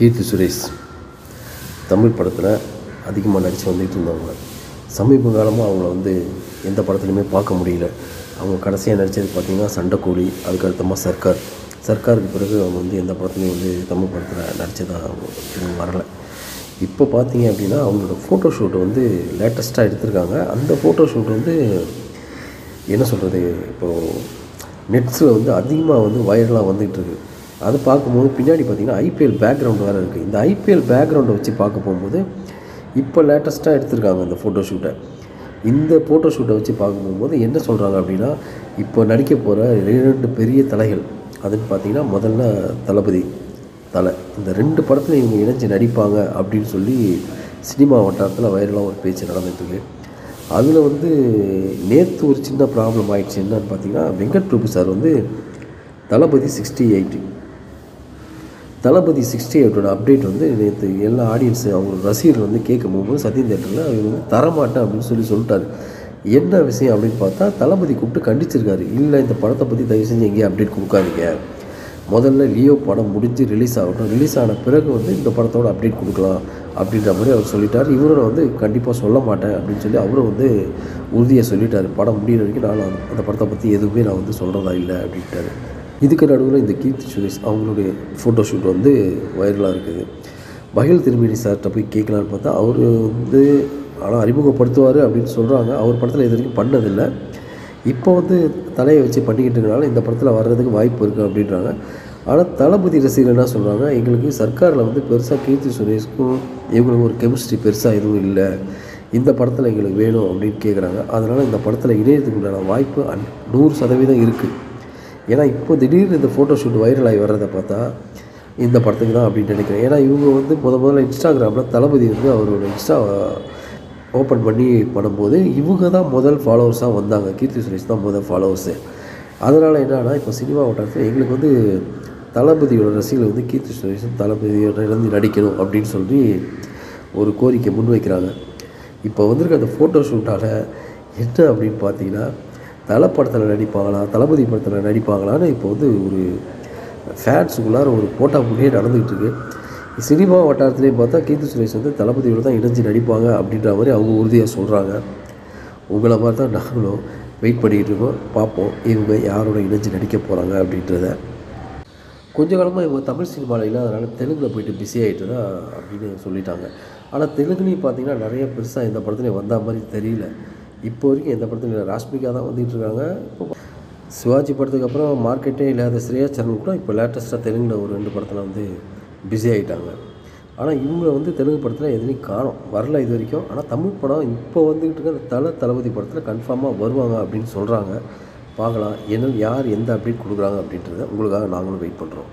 கீர்த்தி சுரேஷ் தமிழ் படத்தில் அதிகமாக நடித்து வந்துக்கிட்டு இருந்தவங்க. சமீப காலமாக அவங்கள வந்து எந்த படத்துலையுமே பார்க்க முடியல. அவங்க கடைசியாக நடித்தது பார்த்திங்கன்னா சண்டைக்கோழி அதுக்கடுத்தமாக சர்க்கார். சர்க்காருக்கு பிறகு அவங்க வந்து எந்த படத்துலையும் வந்து தமிழ் படத்தில் நடித்ததாக எதுவும் வரலை. இப்போ பார்த்தீங்க அப்படின்னா அவங்களோட ஃபோட்டோ ஷூட் வந்து லேட்டஸ்ட்டாக எடுத்திருக்காங்க. அந்த ஃபோட்டோ ஷூட் வந்து என்ன சொல்கிறது இப்போது நெட்ஸில் வந்து அதிகமாக வந்து வைரலாக வந்துகிட்டு இருக்குது அது பார்க்கும்போது பின்னாடி பார்த்திங்கன்னா ஐபிஎல் பேக்ரவுண்ட் வேறு இருக்குது இந்த ஐபிஎல் பேக்ரவுண்டை வச்சு பார்க்க போகும்போது இப்போ லேட்டஸ்ட்டாக எடுத்திருக்காங்க இந்த ஃபோட்டோ ஷூட்டை இந்த ஃபோட்டோ ஷூட்டை வச்சு பார்க்க போகும்போது என்ன சொல்கிறாங்க அப்படின்னா இப்போ நடிக்க போகிற இரண்டு பெரிய தலைகள் அதுன்னு பார்த்தீங்கன்னா முதல்ல தளபதி தலை. இந்த ரெண்டு படத்தில் இவங்க இணைஞ்சு நடிப்பாங்க அப்படின்னு சொல்லி சினிமா வட்டாரத்தில் வைரலாக ஒரு பேச்சு நடந்துட்டுருக்கு. அதில் வந்து நேற்று ஒரு சின்ன ப்ராப்ளம் ஆயிடுச்சு என்னன்னு பார்த்தீங்கன்னா வெங்கட் பிரபு சார் வந்து Thalapathy sixty eight Thalapathy sixty எயிட்டோட update வந்து நேற்று எல்லா ஆடியன்ஸு அவங்க ரசிகர்கள் வந்து கேட்கும் போகும்போது சத்யம் தேட்டரில் அவர் வந்து தரமாட்டேன் அப்படின்னு சொல்லி சொல்லிட்டாரு. என்ன விஷயம் அப்படின்னு பார்த்தா தளபதி கூப்பிட்டு கண்டிச்சிருக்காரு. இல்லை இந்த படத்தை பற்றி தயவு செஞ்சு எங்கேயும் அப்டேட் கொடுக்காதீங்க. முதல்ல லியோ படம் முடிஞ்சு ரிலீஸ் ஆகட்டும். ரிலீஸ் ஆன பிறகு வந்து இந்த படத்தோட அப்டேட் கொடுக்கலாம் அப்படின்ற மாதிரி அவர் சொல்லிட்டார். இவரும் வந்து கண்டிப்பாக சொல்ல மாட்டேன் அப்படின்னு சொல்லி அவரும் வந்து உறுதியாக சொல்லிட்டார். படம் முடியிற வரைக்கும் நான் அந்த- அந்த படத்தை பற்றி எதுவுமே நான் வந்து சொல்கிறதா இல்லை அப்படின்ட்டாரு. இதுக்கு நடுவில் இந்த கீர்த்தி சுரேஷ் அவங்களுடைய ஃபோட்டோ ஷூட் வந்து வைரலாக இருக்குது. பகில் திருமணி சார்கிட்ட போய் கேட்கலான்னு பார்த்தா அவர் வந்து ஆனால் அறிமுகப்படுத்துவார் அப்படின்னு சொல்கிறாங்க அவர் படத்தில் இது வரைக்கும் பண்ணதில்லை. இப்போ வந்து தலையை வச்சு பண்ணிக்கிட்டு இருக்கனால இந்த படத்தில் வர்றதுக்கு வாய்ப்பு இருக்குது அப்படின்றாங்க. ஆனால் தளபதி ரசிகர் என்ன சொல்கிறாங்க எங்களுக்கு சர்க்காரில் வந்து பெருசாக கீர்த்தி சுரேஷ்க்கும் இவங்களுக்கு ஒரு கெமிஸ்ட்ரி பெருசாக எதுவும் இல்லை. இந்த படத்தில் எங்களுக்கு வேணும் அப்படின்னு கேட்குறாங்க அதனால் இந்த படத்தில் இணையத்துக்கு உண்டான வாய்ப்பு அன் நூறு சதவீதம் இருக்குது ஏன்னா இப்போ திடீர்னு இந்த ஃபோட்டோ ஷூட் வைரல் ஆகி வர்றதை பார்த்தா இந்த படத்துக்கு தான் அப்படின்னு நினைக்கிறேன். ஏன்னா இவங்க வந்து முத முதல்ல இன்ஸ்டாகிராமில் தளபதி வந்து அவரோட இன்ஸ்டா ஓப்பன் பண்ணி பண்ணும்போது இவங்க தான் முதல் ஃபாலோவர்ஸாக வந்தாங்க. கீர்த்தி சுரேஷ் தான் முதல் ஃபாலோவர்ஸு அதனால் என்னன்னா இப்போ சினிமா வட்டாரத்தில் எங்களுக்கு வந்து தளபதியோட ரசிகர்கள் வந்து கீர்த்தி சுரேஷும் தளபதியோட இருந்து நடிக்கணும் அப்படின்னு சொல்லி ஒரு கோரிக்கை முன்வைக்கிறாங்க. இப்போ வந்திருக்க அந்த ஃபோட்டோ ஷூட்டால் என்ன அப்படின்னு பார்த்தீங்கன்னா தலை படத்தில் நடிப்பாங்களா தளபதி படத்தில் நடிப்பாங்களான்னு இப்போ வந்து ஒரு ஃபேன்ஸுக்குள்ளார ஒரு போட்டா போட்டியே நடந்துக்கிட்டு இருக்கு. சினிமா வட்டாரத்துலேயும் பார்த்தா கீர்த்தி சுரேஷ் வந்து தளபதியோட தான் இணைஞ்சு நடிப்பாங்க அப்படின்ற மாதிரி அவங்க உறுதியாக சொல்கிறாங்க உங்களை மாதிரி தான் நாங்களும் வெயிட் பண்ணிக்கிட்டு இருக்கோம். பார்ப்போம் இவங்க யாரோட இணைஞ்சு நடிக்க போகிறாங்க அப்படின்றத. கொஞ்ச காலமாக இவங்க தமிழ் சினிமாவில் இல்லாதனால தெலுங்கில் போயிட்டு பிஸி ஆகிட்டு தான் அப்படின்னு சொல்லிட்டாங்க. ஆனால் தெலுங்குலேயும் பார்த்தீங்கன்னா நிறைய பெருசாக இந்த படத்துலையும் வந்த மாதிரி தெரியல. இப்போ வரைக்கும் எந்த படத்துலையும் ராஷ்மிகா தான் வந்துகிட்ருக்காங்க இருக்காங்க. இப்போ சிவாஜி படத்துக்கு அப்புறம் மார்க்கெட்டே இல்லாத ஸ்ரேயா சரண் கூட இப்போ லேட்டஸ்ட்டாக தெலுங்கில் ஒரு ரெண்டு படத்தில் வந்து பிஸி ஆகிட்டாங்க ஆனால் இவங்க வந்து தெலுங்கு படத்தில் எதுலையும் காணும். வரல இது வரைக்கும். ஆனால் தமிழ் படம் இப்போ வந்துக்கிட்டு இருக்க தலை தல தளபதி படத்தில் கன்ஃபார்மாக வருவாங்க அப்படின்னு சொல்கிறாங்க பார்க்கலாம். என்ன யார் எந்த அப்டேட் கொடுக்குறாங்க அப்படின்றத உங்களுக்காக நாங்களும் வெயிட் பண்ணுறோம்